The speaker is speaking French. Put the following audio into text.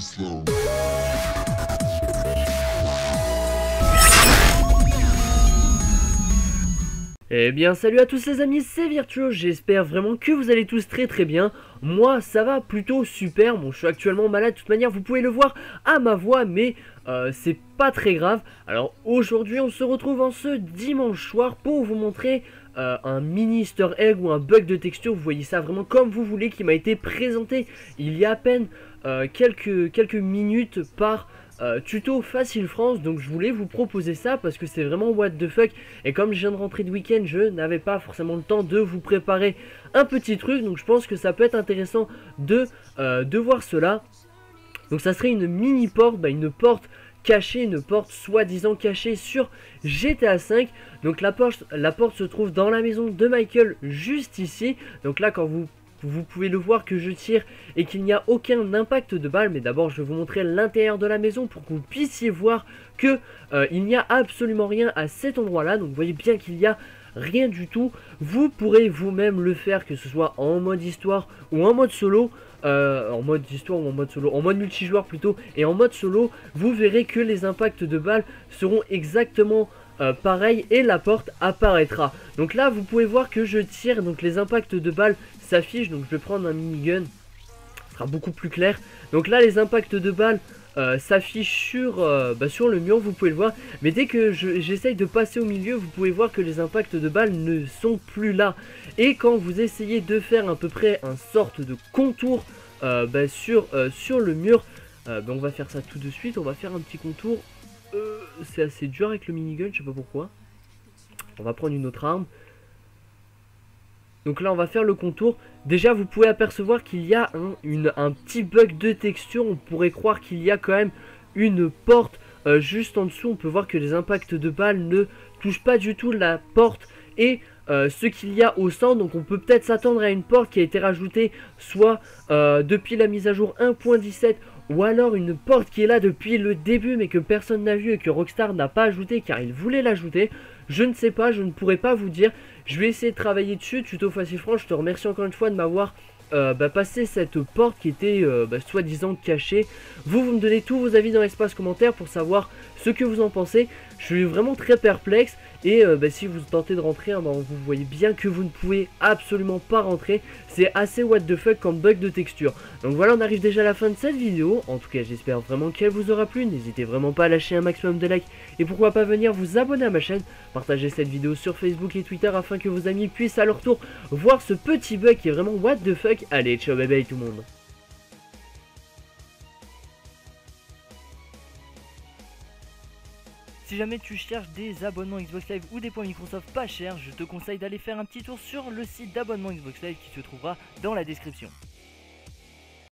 slow. Eh bien salut à tous les amis, c'est Virtuo, j'espère vraiment que vous allez tous très très bien. Moi ça va plutôt super, bon je suis actuellement malade de toute manière, vous pouvez le voir à ma voix mais euh, c'est pas très grave. Alors aujourd'hui on se retrouve en ce dimanche soir pour vous montrer euh, un mini easter egg ou un bug de texture, vous voyez ça vraiment comme vous voulez qui m'a été présenté il y a à peine euh, quelques, quelques minutes par euh, tuto Facile France, donc je voulais vous proposer ça parce que c'est vraiment what the fuck. Et comme je viens de rentrer de week-end, je n'avais pas forcément le temps de vous préparer un petit truc, donc je pense que ça peut être intéressant de, euh, de voir cela. Donc ça serait une mini porte, bah, une porte cachée, une porte soi-disant cachée sur GTA 5. Donc la porte, la porte se trouve dans la maison de Michael juste ici. Donc là quand vous vous pouvez le voir que je tire et qu'il n'y a aucun impact de balle. Mais d'abord, je vais vous montrer l'intérieur de la maison pour que vous puissiez voir que euh, n'y a absolument rien à cet endroit-là. Donc, vous voyez bien qu'il n'y a rien du tout. Vous pourrez vous-même le faire, que ce soit en mode histoire ou en mode solo. Euh, en mode histoire ou en mode solo, en mode multijoueur plutôt, et en mode solo, vous verrez que les impacts de balles seront exactement euh, pareils et la porte apparaîtra. Donc là, vous pouvez voir que je tire, donc les impacts de balles s'affiche. Donc je vais prendre un minigun. Ce sera beaucoup plus clair. Donc là, les impacts de balles euh, s'affichent sur, euh, bah, sur le mur, vous pouvez le voir. Mais dès que j'essaye de passer au milieu, vous pouvez voir que les impacts de balles ne sont plus là. Et quand vous essayez de faire à peu près un sorte de contour euh, bah, sur, sur le mur, bah, on va faire ça tout de suite. On va faire un petit contour. C'est assez dur avec le minigun, je sais pas pourquoi. On va prendre une autre arme. Donc là on va faire le contour. Déjà vous pouvez apercevoir qu'il y a un, petit bug de texture. On pourrait croire qu'il y a quand même une porte euh, juste en dessous. On peut voir que les impacts de balles ne touchent pas du tout la porte et euh, ce qu'il y a au centre. Donc on peut peut-être s'attendre à une porte qui a été rajoutée soit euh, depuis la mise à jour 1.17 ou alors une porte qui est là depuis le début mais que personne n'a vu et que Rockstar n'a pas ajouté car il voulait l'ajouter. Je ne sais pas, je ne pourrais pas vous dire. Je vais essayer de travailler dessus. Tuto facile franc, je te remercie encore une fois de m'avoir euh, bah, passé cette porte qui était euh, bah, soi-disant cachée. Vous, vous me donnez tous vos avis dans l'espace commentaire pour savoir ce que vous en pensez. Je suis vraiment très perplexe. Et euh, bah, si vous tentez de rentrer, hein, vous voyez bien que vous ne pouvez absolument pas rentrer. C'est assez what the fuck comme bug de texture. Donc voilà, on arrive déjà à la fin de cette vidéo. En tout cas, j'espère vraiment qu'elle vous aura plu. N'hésitez vraiment pas à lâcher un maximum de likes. Et pourquoi pas venir vous abonner à ma chaîne. Partager cette vidéo sur Facebook et Twitter afin que vos amis puissent à leur tour voir ce petit bug qui est vraiment what the fuck. Allez, ciao bye bye tout le monde. Si jamais tu cherches des abonnements Xbox Live ou des points Microsoft pas chers, je te conseille d'aller faire un petit tour sur le site d'abonnement Xbox Live qui se trouvera dans la description.